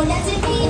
Let it be.